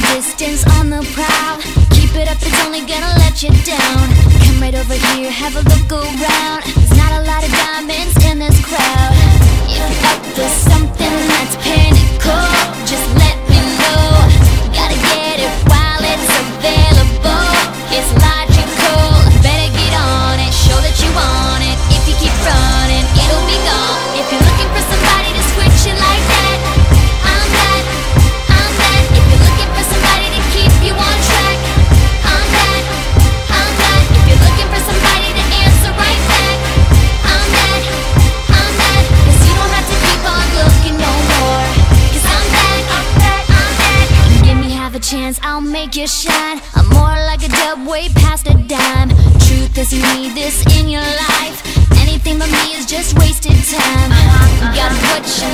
distance on the prowl. Keep it up, it's only gonna let you down. Come right over here, have a look around. There's not a lot of diamonds in this crowd. Make you shine. I'm more like a dub, way past a dime. Truth is, you need this in your life. Anything but me is just wasted time. Got what you